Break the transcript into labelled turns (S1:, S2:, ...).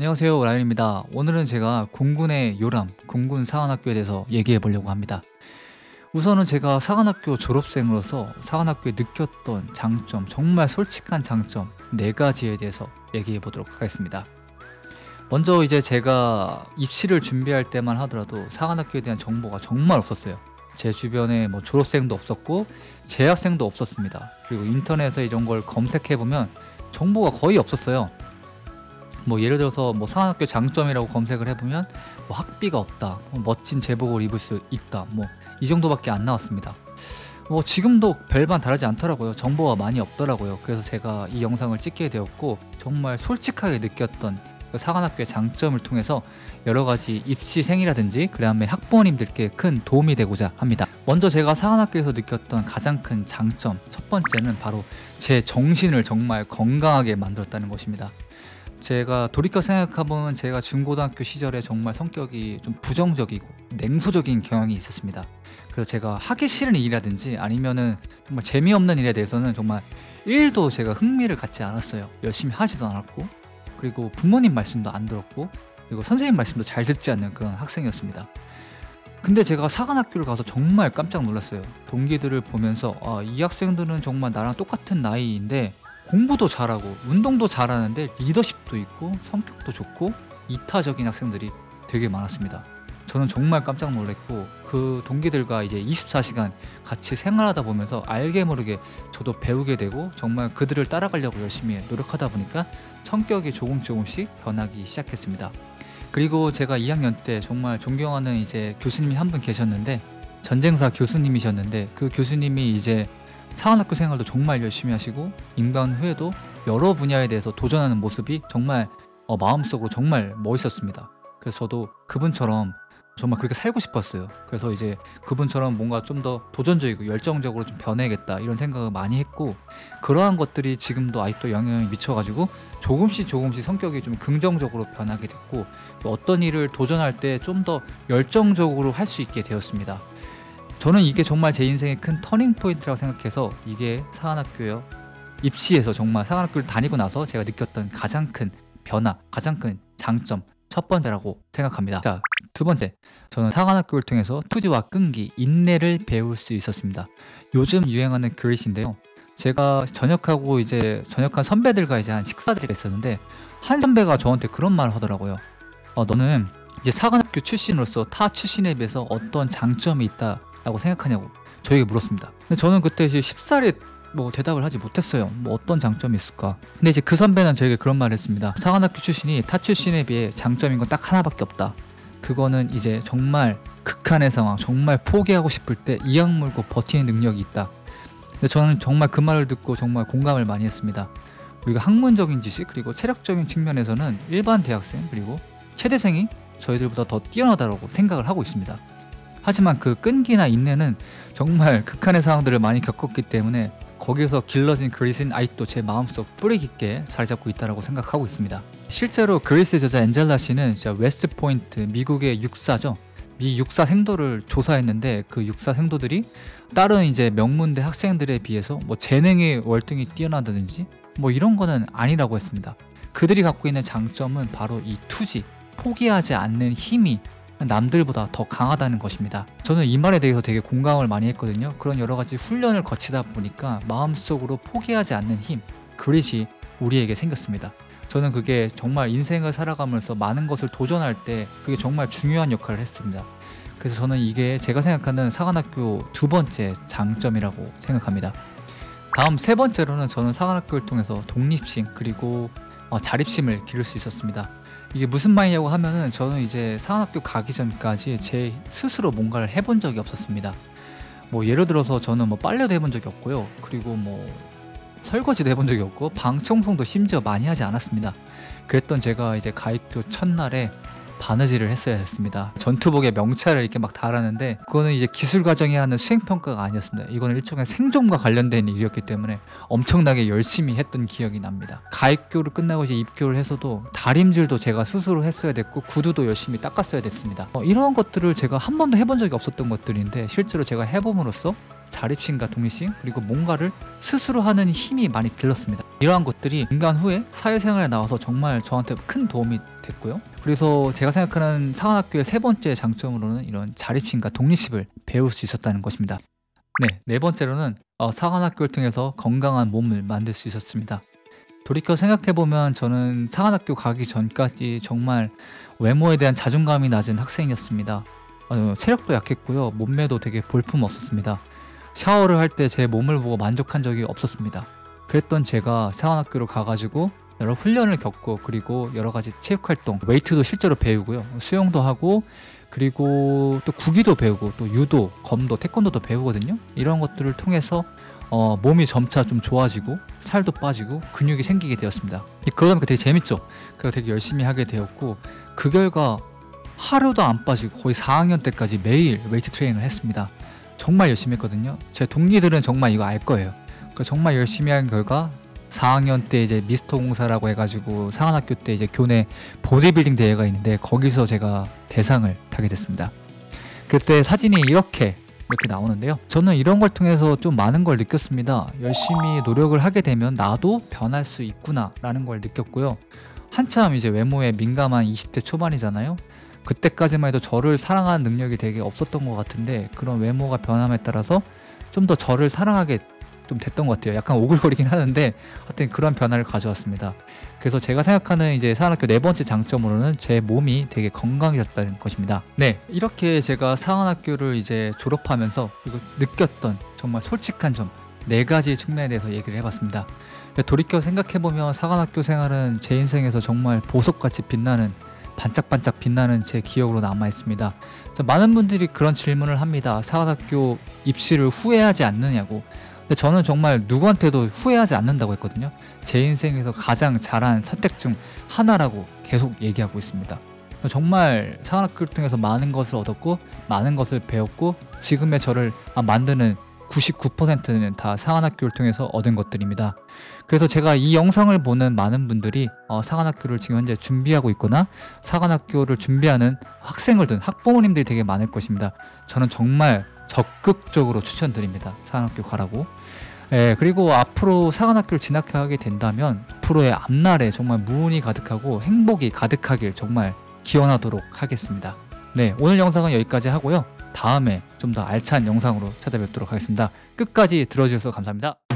S1: 안녕하세요 라이언입니다. 오늘은 제가 공군의 요람, 공군 사관학교에 대해서 얘기해 보려고 합니다. 우선은 제가 사관학교 졸업생으로서 사관학교에 느꼈던 장점, 정말 솔직한 장점 네 가지에 대해서 얘기해 보도록 하겠습니다. 먼저 이제 제가 입시를 준비할 때만 하더라도 사관학교에 대한 정보가 정말 없었어요. 제 주변에 뭐 졸업생도 없었고 재학생도 없었습니다. 그리고 인터넷에 이런 걸 검색해 보면 정보가 거의 없었어요. 뭐 예를 들어서 뭐 사관학교 장점이라고 검색을 해보면 뭐 학비가 없다, 뭐 멋진 제복을 입을 수 있다, 뭐 이 정도밖에 안 나왔습니다. 뭐 지금도 별반 다르지 않더라고요. 정보가 많이 없더라고요. 그래서 제가 이 영상을 찍게 되었고 정말 솔직하게 느꼈던 그 사관학교의 장점을 통해서 여러 가지 입시생이라든지 그 다음에 학부모님들께 큰 도움이 되고자 합니다. 먼저 제가 사관학교에서 느꼈던 가장 큰 장점 첫 번째는 바로 제 정신을 정말 건강하게 만들었다는 것입니다. 제가 돌이켜 생각해보면 제가 중고등학교 시절에 정말 성격이 좀 부정적이고 냉소적인 경향이 있었습니다. 그래서 제가 하기 싫은 일이라든지 아니면은 정말 재미없는 일에 대해서는 정말 1도 제가 흥미를 갖지 않았어요. 열심히 하지도 않았고 그리고 부모님 말씀도 안 들었고 그리고 선생님 말씀도 잘 듣지 않는 그런 학생이었습니다. 근데 제가 사관학교를 가서 정말 깜짝 놀랐어요. 동기들을 보면서 아, 이 학생들은 정말 나랑 똑같은 나이인데 공부도 잘하고 운동도 잘하는데 리더십도 있고 성격도 좋고 이타적인 학생들이 되게 많았습니다. 저는 정말 깜짝 놀랐고 그 동기들과 이제 24시간 같이 생활하다 보면서 알게 모르게 저도 배우게 되고 정말 그들을 따라가려고 열심히 노력하다 보니까 성격이 조금 조금씩 변하기 시작했습니다. 그리고 제가 2학년 때 정말 존경하는 이제 교수님이 한 분 계셨는데 전쟁사 교수님이셨는데 그 교수님이 이제 사관학교 생활도 정말 열심히 하시고 인간 후에도 여러 분야에 대해서 도전하는 모습이 정말 어, 마음속으로 정말 멋있었습니다. 그래서 저도 그분처럼 정말 그렇게 살고 싶었어요. 그래서 이제 그분처럼 뭔가 좀 더 도전적이고 열정적으로 좀 변해야겠다 이런 생각을 많이 했고 그러한 것들이 지금도 아직도 영향을 미쳐가지고 조금씩 조금씩 성격이 좀 긍정적으로 변하게 됐고 어떤 일을 도전할 때 좀 더 열정적으로 할 수 있게 되었습니다. 저는 이게 정말 제 인생의 큰 터닝 포인트라고 생각해서 이게 사관학교요 입시에서 정말 사관학교를 다니고 나서 제가 느꼈던 가장 큰 변화, 가장 큰 장점 첫 번째라고 생각합니다. 자, 두 번째. 저는 사관학교를 통해서 투지와 끈기, 인내를 배울 수 있었습니다. 요즘 유행하는 grit인데요. 제가 전역하고 이제 전역한 선배들과 이제 한 식사들이 있었는데 한 선배가 저한테 그런 말을 하더라고요. 어, 너는 이제 사관학교 출신으로서 타 출신에 비해서 어떤 장점이 있다 라고 생각하냐고 저에게 물었습니다. 근데 저는 그때 이제 쉽사리 뭐 대답을 하지 못했어요. 뭐 어떤 장점이 있을까? 근데 이제 그 선배는 저에게 그런 말을 했습니다. 사관학교 출신이 타 출신에 비해 장점인 건 딱 하나밖에 없다. 그거는 이제 정말 극한의 상황, 정말 포기하고 싶을 때 이악 물고 버티는 능력이 있다. 근데 저는 정말 그 말을 듣고 정말 공감을 많이 했습니다. 우리가 학문적인 지식 그리고 체력적인 측면에서는 일반 대학생 그리고 체대생이 저희들보다 더 뛰어나다고 생각을 하고 있습니다. 하지만 그 끈기나 인내는 정말 극한의 상황들을 많이 겪었기 때문에 거기서 길러진 grit은 아직도 제 마음속 뿌리 깊게 자리 잡고 있다고 생각하고 있습니다. 실제로 grit 저자 엔젤라 씨는 웨스트 포인트 미국의 육사죠. 미 육사 생도를 조사했는데 그 육사 생도들이 다른 이제 명문대 학생들에 비해서 뭐 재능의 월등히 뛰어나다든지 뭐 이런 거는 아니라고 했습니다. 그들이 갖고 있는 장점은 바로 이 투지, 포기하지 않는 힘이 남들보다 더 강하다는 것입니다. 저는 이 말에 대해서 되게 공감을 많이 했거든요. 그런 여러 가지 훈련을 거치다 보니까 마음속으로 포기하지 않는 힘, 그릿이 우리에게 생겼습니다. 저는 그게 정말 인생을 살아가면서 많은 것을 도전할 때 그게 정말 중요한 역할을 했습니다. 그래서 저는 이게 제가 생각하는 사관학교 두 번째 장점이라고 생각합니다. 다음 세 번째로는 저는 사관학교를 통해서 독립심 그리고 어, 자립심을 기를 수 있었습니다. 이게 무슨 말이냐고 하면은 저는 이제 사관학교 가기 전까지 제 스스로 뭔가를 해본 적이 없었습니다. 뭐 예를 들어서 저는 뭐 빨래도 해본 적이 없고요. 그리고 뭐 설거지도 해본 적이 없고 방 청소도 심지어 많이 하지 않았습니다. 그랬던 제가 이제 가입교 첫날에 바느질을 했어야 했습니다. 전투복에 명찰을 이렇게 막 달았는데 그거는 이제 기술 과정에 하는 수행 평가가 아니었습니다. 이거는 일종의 생존과 관련된 일이었기 때문에 엄청나게 열심히 했던 기억이 납니다. 가입교를 끝나고 이제 입교를 해서도 다림질도 제가 스스로 했어야 됐고 구두도 열심히 닦았어야 됐습니다. 어, 이러한 것들을 제가 한 번도 해본 적이 없었던 것들인데 실제로 제가 해봄으로써 자립심과 동의심 그리고 뭔가를 스스로 하는 힘이 많이 길렀습니다. 이러한 것들이 인간 후에 사회생활에 나와서 정말 저한테 큰 도움이 됐고요. 그래서 제가 생각하는 사관학교의 세 번째 장점으로는 이런 자립심과 독립심을 배울 수 있었다는 것입니다. 네, 네 번째로는 어, 사관학교를 통해서 건강한 몸을 만들 수 있었습니다. 돌이켜 생각해보면 저는 사관학교 가기 전까지 정말 외모에 대한 자존감이 낮은 학생이었습니다. 어, 체력도 약했고요. 몸매도 되게 볼품 없었습니다. 샤워를 할 때 제 몸을 보고 만족한 적이 없었습니다. 그랬던 제가 사관학교로 가가지고 여러 훈련을 겪고 그리고 여러 가지 체육 활동, 웨이트도 실제로 배우고요. 수영도 하고 그리고 또 구기도 배우고 또 유도, 검도, 태권도도 배우거든요. 이런 것들을 통해서 어, 몸이 점차 좀 좋아지고 살도 빠지고 근육이 생기게 되었습니다. 그러다 보니까 되게 재밌죠. 그래서 되게 열심히 하게 되었고 그 결과 하루도 안 빠지고 거의 4학년 때까지 매일 웨이트 트레이닝을 했습니다. 정말 열심히 했거든요. 제 동기들은 정말 이거 알 거예요. 그러니까 정말 열심히 한 결과 4학년 때 이제 미스터 공사라고 해가지고 상한학교 때 이제 교내 보디빌딩 대회가 있는데 거기서 제가 대상을 타게 됐습니다. 그때 사진이 이렇게 이렇게 나오는데요. 저는 이런 걸 통해서 좀 많은 걸 느꼈습니다. 열심히 노력을 하게 되면 나도 변할 수 있구나라는 걸 느꼈고요. 한참 이제 외모에 민감한 20대 초반이잖아요. 그때까지만 해도 저를 사랑하는 능력이 되게 없었던 것 같은데 그런 외모가 변함에 따라서 좀 더 저를 사랑하게 좀 됐던 것 같아요. 약간 오글거리긴 하는데 하여튼 그런 변화를 가져왔습니다. 그래서 제가 생각하는 이제 사관학교 네 번째 장점으로는 제 몸이 되게 건강해졌다는 것입니다. 네, 이렇게 제가 사관학교를 이제 졸업하면서 그리고 느꼈던 정말 솔직한 점 네 가지 측면에 대해서 얘기를 해봤습니다. 돌이켜 생각해보면 사관학교 생활은 제 인생에서 정말 보석같이 빛나는 반짝반짝 빛나는 제 기억으로 남아 있습니다. 많은 분들이 그런 질문을 합니다. 사관학교 입시를 후회하지 않느냐고. 근데 저는 정말 누구한테도 후회하지 않는다고 했거든요. 제 인생에서 가장 잘한 선택 중 하나라고 계속 얘기하고 있습니다. 정말 사관학교를 통해서 많은 것을 얻었고 많은 것을 배웠고 지금의 저를 만드는 99%는 다 상한학교를 통해서 얻은 것들입니다. 그래서 제가 이 영상을 보는 많은 분들이 어, 상한학교를 지금 현재 준비하고 있거나 상한학교를 준비하는 학생을 둔 학부모님들이 되게 많을 것입니다. 저는 정말 적극적으로 추천드립니다. 상한학교 가라고. 예, 그리고 앞으로 상한학교를 진학하게 된다면 앞으로의 앞날에 정말 무운이 가득하고 행복이 가득하길 정말 기원하도록 하겠습니다. 네, 오늘 영상은 여기까지 하고요. 다음에 좀 더 알찬 영상으로 찾아뵙도록 하겠습니다. 끝까지 들어주셔서 감사합니다.